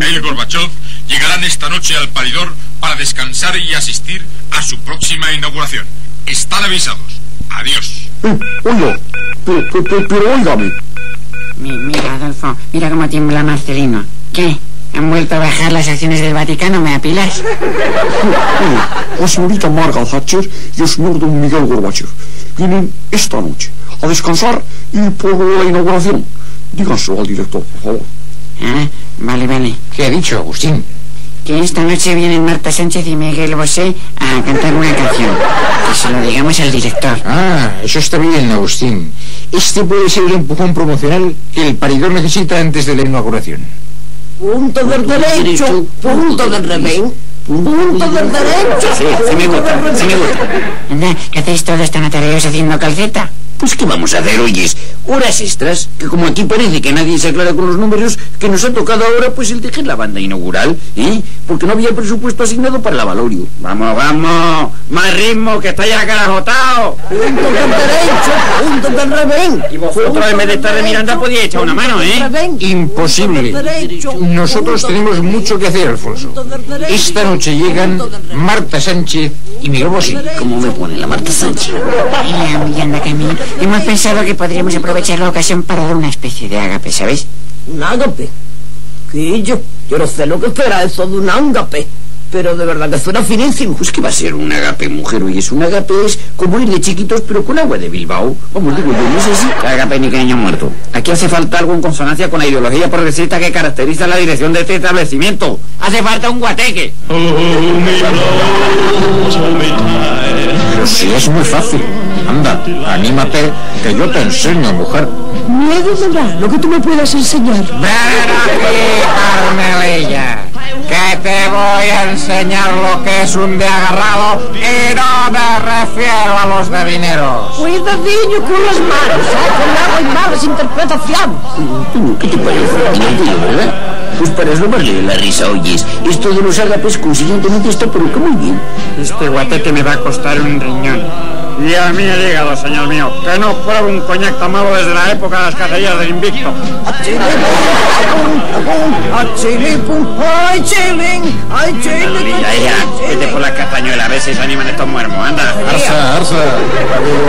El Gorbachev llegarán esta noche al paridor para descansar y asistir a su próxima inauguración. Están avisados. Adiós. Eh, oiga, pero, pero, pero. Mi- mira, Adolfo, mira cómo tiembla Marcelino. ¿Qué? ¿Han vuelto a bajar las acciones del Vaticano? ¿Me apilas? La señorita Margaret Thatcher y el señor don Miguel Gorbachev vienen esta noche a descansar y por la inauguración. Díganselo al director, por favor. Ah, vale, vale. ¿Qué ha dicho Agustín? Que esta noche vienen Marta Sánchez y Miguel Bosé a cantar una canción. Que se lo digamos al director. Ah, eso está bien, Agustín. Este puede ser el empujón promocional que el paridor necesita antes de la inauguración. Punto del derecho, punto del revés, punto del derecho. Sí, se me gusta, se me gusta. Anda, ¿qué hacéis todos tan atareados haciendo calceta? Pues ¿qué vamos a hacer, oyes? Horas extras, que como aquí parece que nadie se aclara con los números, que nos ha tocado ahora pues el tejer la banda inaugural, ¿eh? Porque no había presupuesto asignado para la Valorio. Vamos, vamos, más ritmo, que está ya carajotado. Punto del derecho, punto del revés. Y vosotros, en vez de estar de Miranda, podíais echar una mano, ¿eh? Imposible. Nosotros tenemos mucho que hacer, Alfonso. Esta noche llegan Marta Sánchez y Miguel Bosé. ¿Cómo me pone la Marta Sánchez? Anda mí. Hemos pensado que podríamos aprovechar la ocasión para dar una especie de ágape, ¿sabéis? Un ágape. ¿Qué yo? Yo no sé lo que será eso de un ágape. Pero de verdad que suena finísimo. Pues que va a ser un agape, mujer, oye, es un agape, es como ir de chiquitos, pero con agua de Bilbao. Vamos, digo, yo no sé si... Agape ni que niño muerto. Aquí hace falta algo en consonancia con la ideología progresista que caracteriza la dirección de este establecimiento. Hace falta un guateque. Pero si es muy fácil. Anda, anímate, que yo te enseño, mujer. Miedo me da lo que tú me puedas enseñar. Ven aquí, Carmelilla, que te voy a enseñar lo que es un de agarrado y no me refiero a los de dinero. Cuidadillo con las manos, ¿eh? Que hay malas interpretaciones. ¿Tú qué te parece? Divertido, ¿verdad? Pues para eso vale la risa, oyes. Esto de los agapes consiguientemente está por acá muy bien. Este guateque me va a costar un riñón. Y a mí ha llegado, señor mío, que no pruebo un coñac tan malo desde la época de las cacerías del Invicto. Achilipum, ay chilling, ay chilling. Ya, ya, vete por la castañuela, a ver si se animan estos muermos, anda. Arsa, Arsa.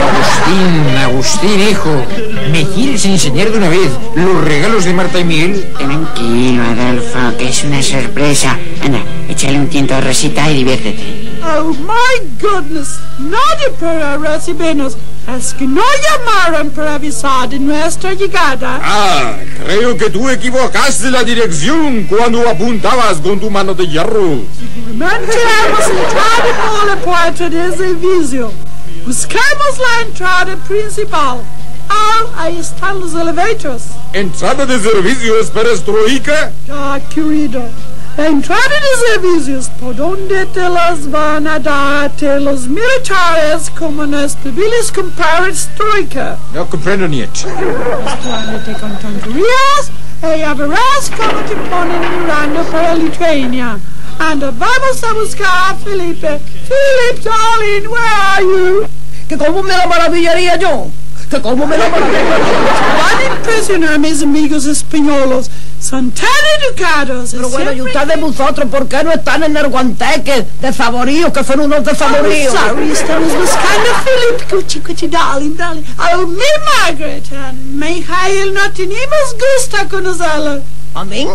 Agustín, Agustín, hijo, ¿me quieres enseñar de una vez los regalos de Marta y Miguel? Tranquilo, Adolfo, que es una sorpresa. Anda, échale un tiento a Rosita y diviértete. Oh my goodness, nadie para recibirnos. Es que no llamaron para avisar de nuestra llegada. Ah, creo que tú equivocaste la dirección cuando apuntabas con tu mano de hierro. Seguramente hemos entrado por la puerta de servicio. Buscamos la entrada principal. Ah, ahí están los elevators. ¿Entrada de servicios perestroika? Ah, querido. La entrada de servicios por donde te las van a darte los militares como nos civiles con perestroika. No comprendo ni Cuando te contarías y ya verás cómo te ponen mirando para Lituania. Anda, vamos a buscar a Felipe. Philip, darling, where are you? Que cómo me la maravillaría yo. Que cómo me maravillaría Van a impresionar a mis amigos españoles. Son tan educados. Pero bueno, y ustedes vosotros, ¿por qué no están en el guanteque de favoríos, que son unos de Oh, favoríos? sorry, estamos buscando a Philip. Cuchi, cuchi, darling, darling. Oh, mi Margaret. and Mijael, no tenemos gusto conocerlo. ¿A mí?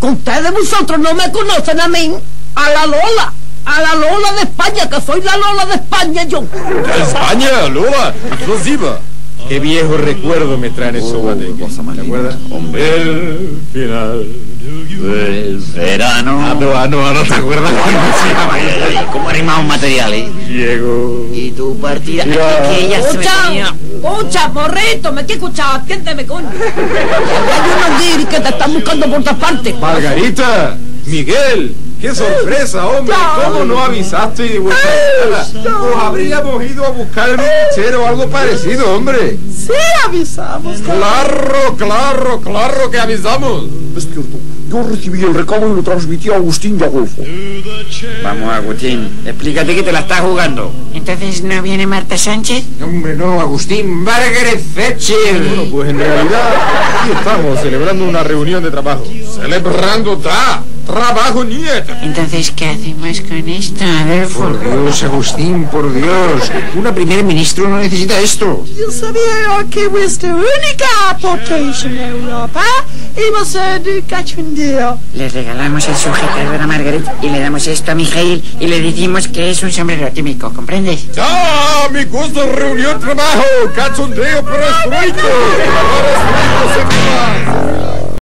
Ustedes vosotros no me conocen a mí, a la Lola, a la Lola de España, que soy la Lola de España yo. España, Lola, explosiva. Qué viejo recuerdo me traen esos guateques. ¿Te acuerdas? El final del verano. Ah, no, ah, no, ah, no te acuerdas ¿Cómo arrimamos materiales? llegó. Y tu partida. Que ella se me Escucha, escucha, morrito, me que escuchado, atiéndeme, coño. Hay unos guiris que te están buscando por todas partes. Margarita, Miguel, qué sorpresa, hombre. ¿Cómo no avisaste de vuestra? Nos habríamos ido a buscar el mechero o algo parecido, hombre. Sí, avisamos. Claro, claro, claro que avisamos. Yo recibí el recado y lo transmití a Agustín y. Vamos, Agustín, explícate que te la estás jugando. Entonces, ¿no viene Marta Sánchez? Hombre, no, Agustín, Margaret Thatcher. Bueno, pues en realidad aquí estamos celebrando una reunión de trabajo. Celebrando da. Trabajo nieto. Entonces, ¿qué hacemos con esto, Adolfo? Por Dios, Agustín, por Dios. Una primer ministro no necesita esto. Yo sabía que vuestra única aportación a Europa iba a ser de cachondeo. Le regalamos el sujetador a Margaret y le damos esto a Mijail y le decimos que es un sombrero típico, ¿comprendes? ¡Ah! Me gusta reunión trabajo. Cachondeo perestroico. Perestroico se